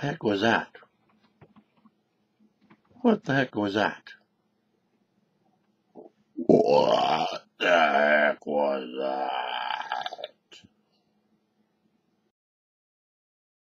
the heck was that? What the heck was that? What the heck was that?